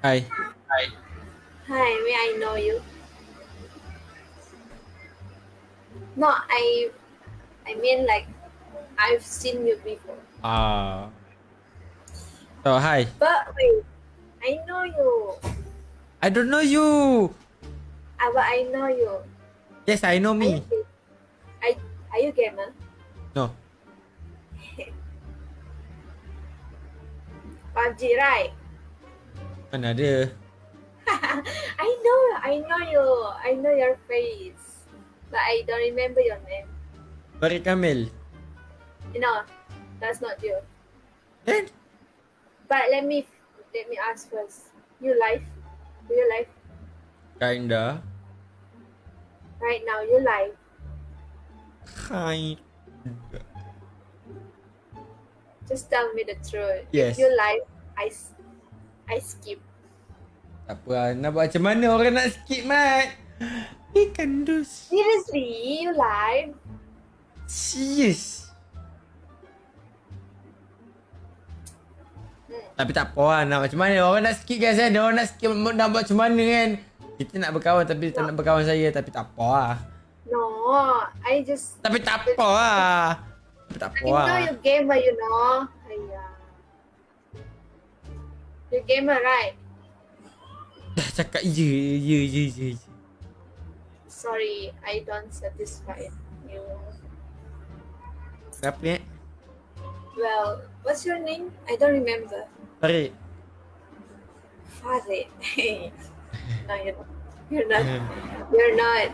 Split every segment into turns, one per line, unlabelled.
Hi.
Hi. Hi, may I know you? No, I I mean like I've seen you before.
Ah. So hi.
But wait, I know you.
I don't know you.
Ah, but I know you.
Yes, I know
Are
me.
you, are, are you gamer?
No.
PUBG, right?
Mana ada?
I know, I know you. I know your face. But I don't remember your name.
Farid Kamil.
No, that's not you.
Then?
But let me let me ask first. You live? Do you live?
Kinda.
Right now, you live.
Hi.
Just tell me the truth.
Yes.
If you live, I, I skip.
Tak apa lah. Nak buat macam mana orang nak skip, Mat? Ikan dus.
Seriously, you live?
Serious.
Hmm.
Tapi tak apa lah. Nak macam mana. Orang nak skip kan saya. Orang nak skip nak buat macam mana kan. Kita nak berkawan tapi tak nak berkawan saya. Tapi tak apa lah.
No, I just.
Tapi tak apa lah. Tapi tak apa
I
lah.
know you gamer, you know. Ayah. You gamer, right?
Dah cakap ya, ya, ya, ya.
Sorry, I don't satisfy you.
Kenapa ni? eh?
Well, what's your name? I don't remember.
Farid.
Farid. no, you're not. You're not. You're not.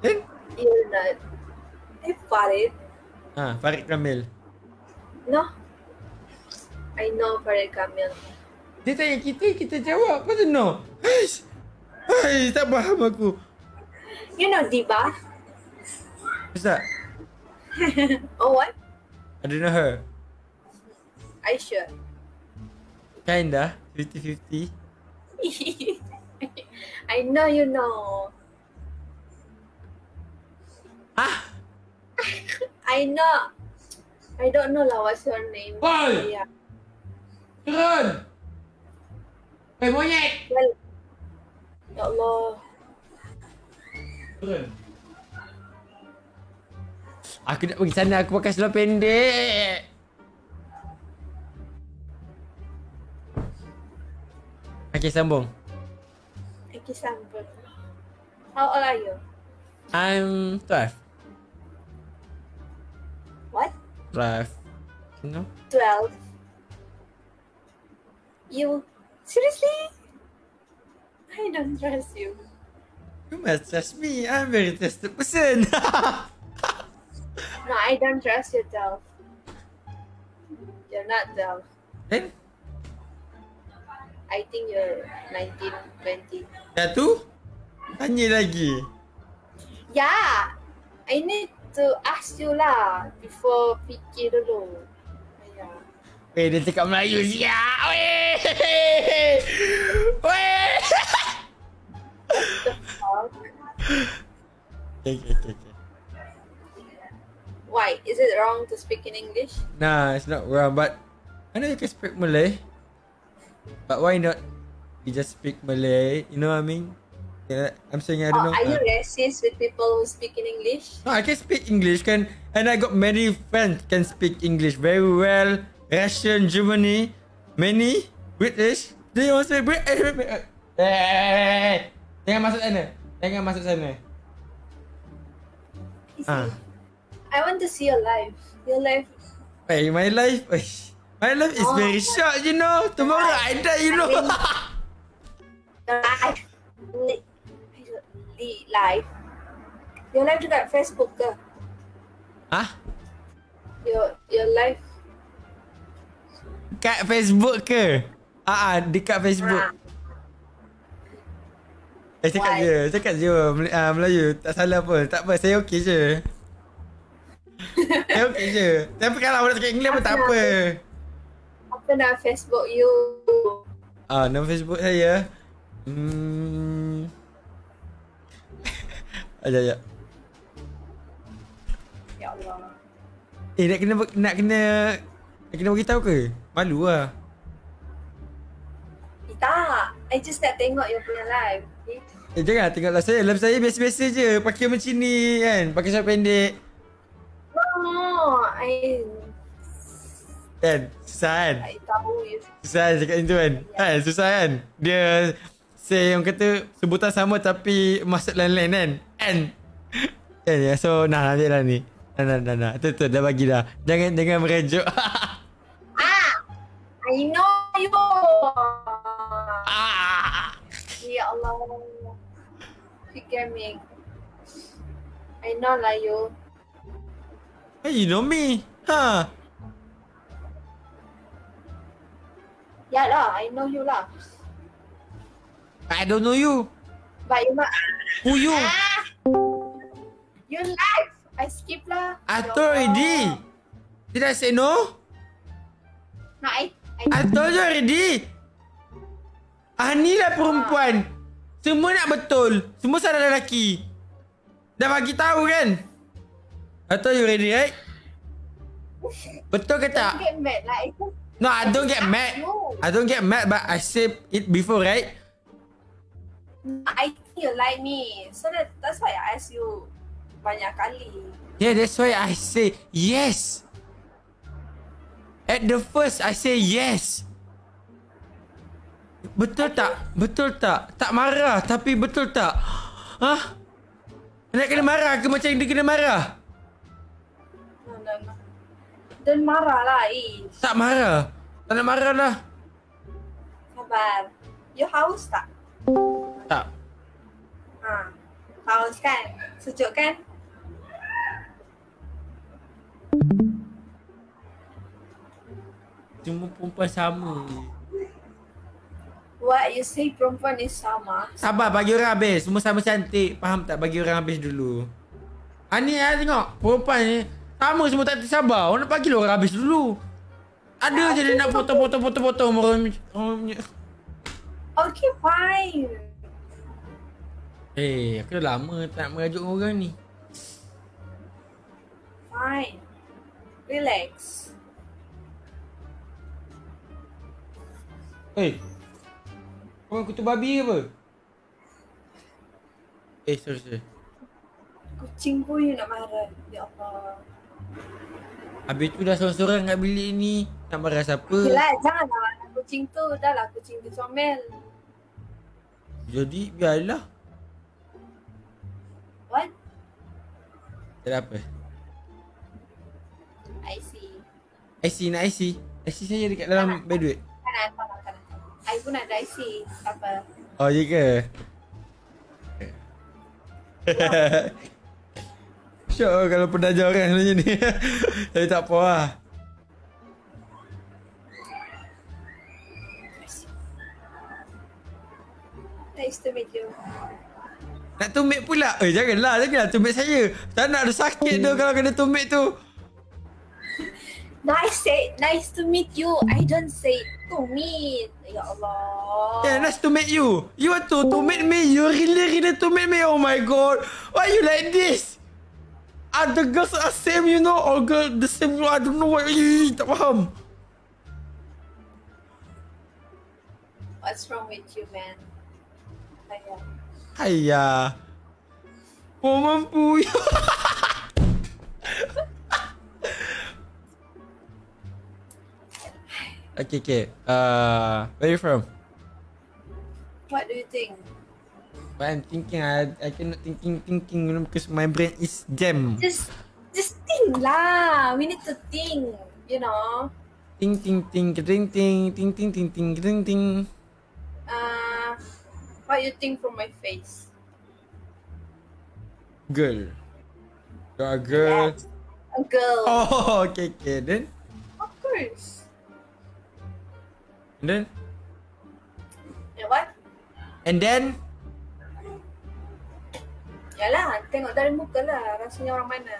You're not. Hey, Farid.
Ha, Farid Kamil.
No. I know Farid Kamil.
Dia tanya kita, kita jawab. Apa tu no? Haish, tak faham aku.
You know Diba?
Ustaz,
oh, what?
I don't know her.
I sure.
Kinda, 50-50.
I know you know.
Ah,
I know. I don't know lah what's your name.
Oi!
Yeah.
Turun! Eh, monyet!
Ya Allah.
Turun. Aku nak pergi sana, aku pakai seluar pendek. Okay, sambung.
Okay, sample. How old are you?
I'm 12.
What?
12. You know?
12. You seriously? I don't trust you.
You must trust me. I'm very trusted person.
No, I don't trust you, 12. You're not 12.
Then,
I think you're 19, 20.
dah tu? Tanya lagi.
Yeah, I need to ask you lah before fikir dulu. Yeah.
Eh, dia cakap Melayu siap. Weh! Weh!
Fuck.
Okay, okay, okay, okay.
Why? Is it wrong to speak in English?
Nah, it's not wrong, but I know you can speak Malay. But why not you just speak Malay? You know what I mean? Yeah, I'm saying I don't
Oh,
know.
are you
Uh,
racist with people who speak in English?
no, I can speak English, can and I got many friends can speak English very well. Russian, Germany, many British. Do you want to speak British? Eh, jangan masuk sana. Jangan masuk sana. Ah.
I want to see your life. Your life.
Hey, my life, my life is
Oh.
very short, you know. Tomorrow I die, you know.
Your life. Li- li- life. Your life dekat Facebook ke?
Hah?
Your your life.
Kat Facebook ke? Ah, ah dekat Facebook. Eh, cakap
Why?
je. Cakap je Mel- ah, Melayu. Tak salah pun. Tak apa, saya okey je. saya okey je. Tapi kalau nak cakap English pun tak apa.
Apa nama Facebook you?
Ah, nama Facebook saya. Hmm. Ajak, ajak.
Ya Allah.
Eh, nak kena nak kena nak kena beritahu ke? Malu lah.
Eh, tak. I just nak tengok you punya live. Okay?
Eh jangan tengoklah saya. Live saya biasa-biasa je. Pakai macam ni kan. Pakai short pendek.
No, I
Kan? Susah kan?
I tahu you.
Susah kan cakap macam tu kan? Kan? Susah kan? Dia say yang kata sebutan sama tapi maksud lain-lain kan? Kan? Kan ya? So nah ambil lah ni. Nah nah nah nah. Tu tu dah bagi dah. Jangan jangan merejuk.
I know you.
Ah.
Ya Allah. Fikir me. I know lah you.
Hey, you know me. Ha.
Ya lah, I know you lah.
I don't know you.
But you mak.
Who you?
Ah! You live. I skip lah.
I told already. Did I say no?
Nah, I, I,
I told you already. Ah ni lah perempuan. Semua nak betul. Semua salah lelaki. Dah bagi tahu kan? I told you already, right? Betul ke
don't
tak?
get mad lah.
No, I don't get mad. I don't get mad but I said it before, right?
I think you like me. So that, that's why I ask you banyak kali.
Yeah, that's why I say yes. At the first, I say yes. Betul tak? Betul tak? Tak marah tapi betul tak? Hah? Nak kena marah ke macam dia kena marah?
Don't marah lah, eh.
Tak marah. Tak nak marah lah.
Sabar. You haus tak?
Tak.
Ha. Haus kan? Sejuk kan?
Cuma perempuan sama.
What you say perempuan is sama.
Sabar bagi orang habis. Semua sama cantik. Faham tak? Bagi orang habis dulu. Ha ni lah tengok. Perempuan ni. Sama semua tak tersabar. Orang nak bagi lah orang habis dulu. Ada je dia nak potong-potong-potong-potong orang orang punya.
Okay, fine.
Eh, aku dah lama tak nak merajuk orang ni.
Fine. Relax.
Eh. Kau kutu babi ke apa? Eh, sorry, sorry.
Kucing pun you nak marah. Ya Allah.
Habis tu dah seorang-seorang kat bilik ni. Nak marah siapa?
Yelah, janganlah. Kucing tu dah lah kucing tu comel.
Jadi, biarlah.
What?
Tak apa.
I see.
IC, nak IC. IC saya dekat dalam beg duit.
I pun ada IC. Apa?
Oh, ya ke? Syok lah kalau pernah ajar orang macam ni. Tapi tak apa lah.
Nice to meet you.
Nak tumit pula. Eh, janganlah. Janganlah tumit saya. Tak nak ada sakit tu kalau kena tumit tu.
Nice say nice to meet you. I don't say to meet. Ya Allah.
Yeah, nice to meet you. You want to, to meet me. You really, really to meet me. Oh my god. Why you like this? Are the girls are same, you know? Or girl the same? I don't know what. Ih, tak faham.
What's wrong with you, man? Ayah.
Hayya. Oh. Okay, okay. Uh, where you from?
What do you think?
But I'm thinking, I, I cannot thinking, thinking, you know, because my brain is jam.
Just just think lah. We need to think. You know.
Ting, ting, ting, ting, ting, ting, ting, ting, ting, ting, ting.
Uh, what you think from my face?
Girl. You're a girl.
Yes. A girl.
Oh, okay, okay. Then,
Of course.
And then,
Ya what?
and then,
Yalah, tengok dari muka lah. Rasanya orang mana.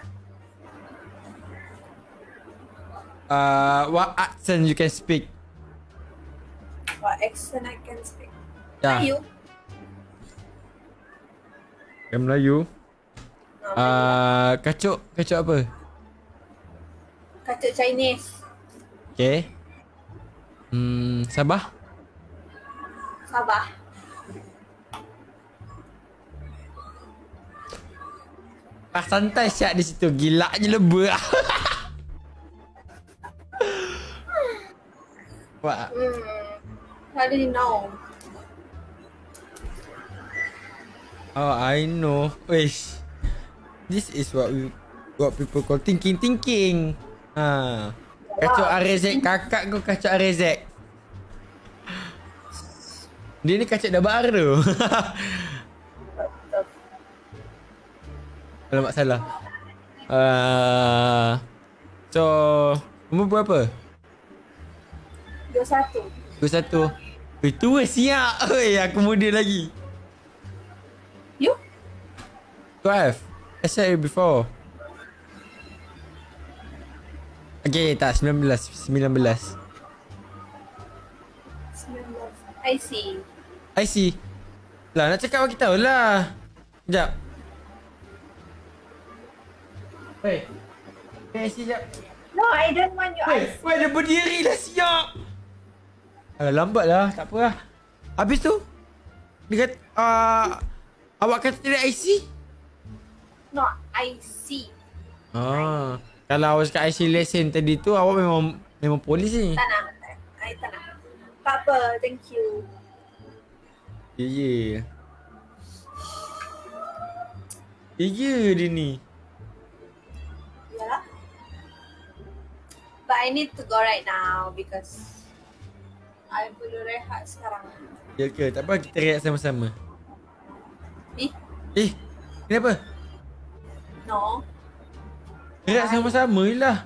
uh, what accent you can speak?
What accent I can speak.
Yeah.
Melayu.
Yang Melayu.
Uh,
Uh, kacuk, kacuk apa?
Kacuk Chinese.
Okay. Hmm, Sabah?
Sabar.
Ah santai siap di situ. Gilanya lebah. Wah.
Hmm. How do you know?
Oh, I know. Wish. This is what we what people call thinking thinking. Ha. Kacau Arezek kakak kau kacau Arezek. Dia ni kacau dah baru. Alamak salah. Uh, so, umur berapa?
Dua satu.
Dua satu. Eh, tua siap. Oi, aku muda lagi.
You?
12. I said it before. Okay, tak. 19. 19.
I see.
I see. Lah, nak cakap bagi tahu lah. Sekejap. Hei. Hei, sekejap.
No, I don't want your
Hei,
eyes.
weh, dia berdiri dah siap. Alah, lambat lah. Tak apa lah. Habis tu, dia kata, uh, awak kata tidak IC?
No, I see.
Ah, kalau awak cakap IC lesen tadi tu, awak memang memang polis ni.
Tak nak. Tak apa, thank you.
Ya, ya. Ya, ya dia ni.
Yalah. But I need to go right now because I perlu rehat sekarang.
Ya ke? Tak apa, kita rehat sama-sama.
Eh?
Eh, kenapa?
No.
Rehat sama-sama je lah.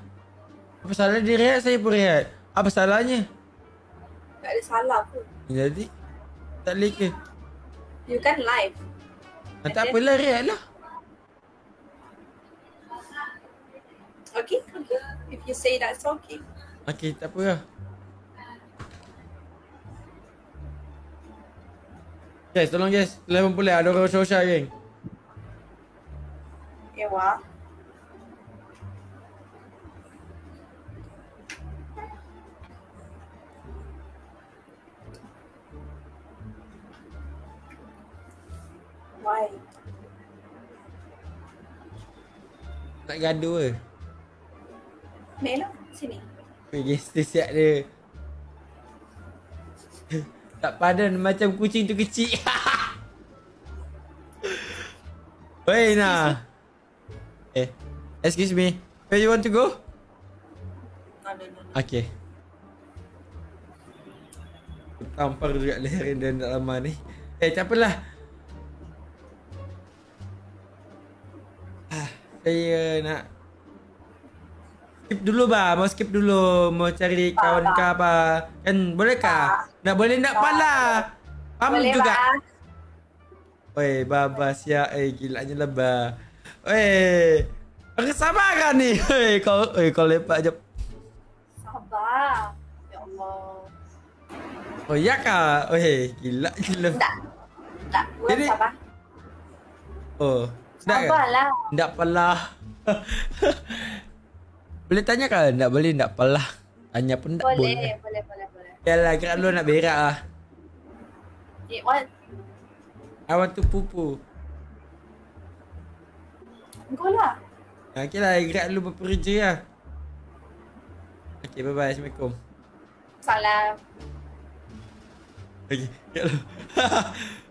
Apa salah dia rehat, saya pun rehat. Apa salahnya?
Tak ada salah pun.
Jadi, tak boleh ke?
You kan live.
Ah, tak apalah, rehat lah.
Okay, okay. If you say that's okay.
Okey, tak apa lah. Guys, tolong guys. Telefon pula ada orang sosial geng.
Ewa.
Nak gaduh ke?
Melo, sini.
Weh, gangster siap dia. tak padan macam kucing tu kecil. Wei, nah. Eh, excuse me. Where you want to go? Okay. Tampar juga leher dia nak lama ni. Eh, tak apalah. Saya nak skip dulu bah, mau skip dulu, mau cari kawan ke apa. Kan boleh kah? Nak boleh nak pala.
Boleh,
juga.
Ba?
Oi, baba sia eh gilanya lebah. Oi. Aku sabar kan ni? Oi, kau oi kau lepak je.
Sabar. Ya Allah.
Oh ya kah? Oi, gila gila.
Tak. Tak. Buat
Jadi-
sabar.
Oh, ke?
Sabarlah.
Tak pelah. boleh tanya kan? Tak boleh tak pelah. Tanya pun tak
Boleh,
boleh.
boleh, boleh, boleh.
Yalah, gerak lu nak berak lah.
Eh, what?
I want to pupu.
Go lah.
Okay lah, gerak lu berperja lah. Okay, bye-bye. Assalamualaikum.
Salam.
Okay, gerak lu.